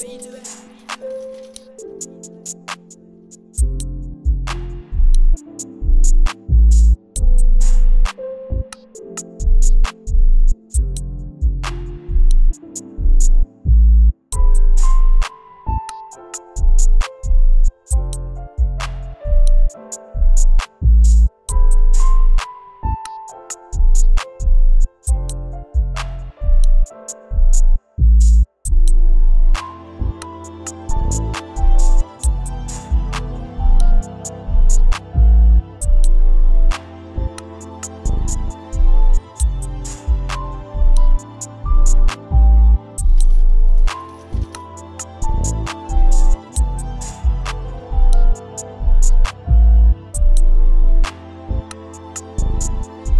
Speed to that. Thank you.